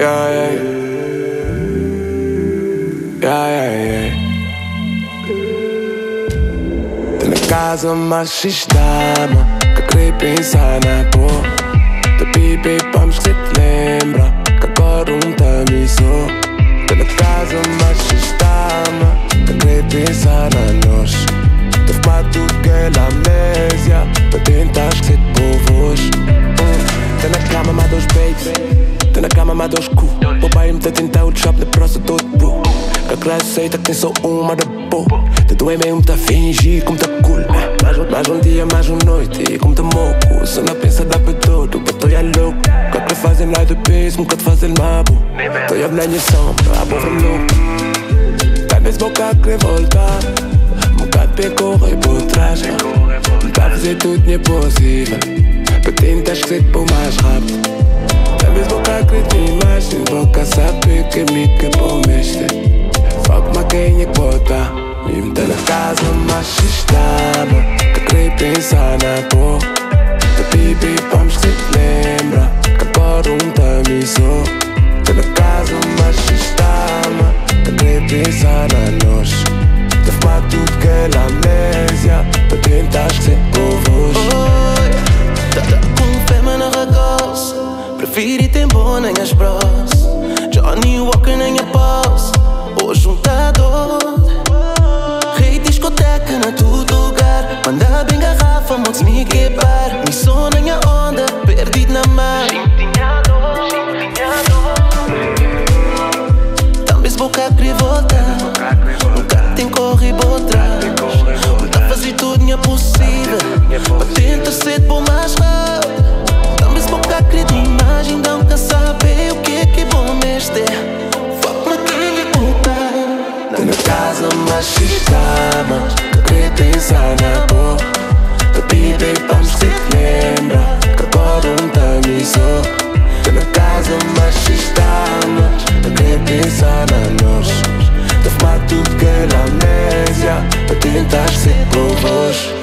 Yeah, yeah, yeah. yeah, yeah, yeah. Tô na casa machista, mano. Que creio pensar na tua. Tô pipi, pipi. O pai me tá tentando o shop na praça todo bro Que a classe aceita que tem só uma da boa Tu é mesmo tá fingir como tá cool. Mais, um dia, mais uma noite como tá moco. Só na pensa da pra todo Pra é louco Que te fazem do peso Nunca te fazem mabo. Tu é minha sombra A boa louco Talvez boca querer voltar Um bocado bem correr por trás Tá fazer tudo nem possível Pra tentar esquecer por mais rápido. Boca querer mais Sem boca saber que me quer por mexer Fuck mas quem é que botar Mesmo tá na casa machista Que queria pensar na boa Da vamos que te lembra. Que agora um tamisou Tá na casa machista Que queria pensar na nós Da fumar tudo que é amnésia Pra tentar esquecer povos Oi, tá, tá com fama na regoce Prefiro ir tempo nem as bros Johnny Walker nem a boss Hoje juntador discoteca na todo lugar. Manda bem garrafa, modos me quebrar. Me sono em onda, perdido na mar. Também boca querer casa, mas se chama Pretensa na boca Tô pide pra me se lembra Que agora um tanho isso Tô na casa, mas se chama Pretensa na nós Tô fumar tudo que era amnésia Pra tentar ser convosco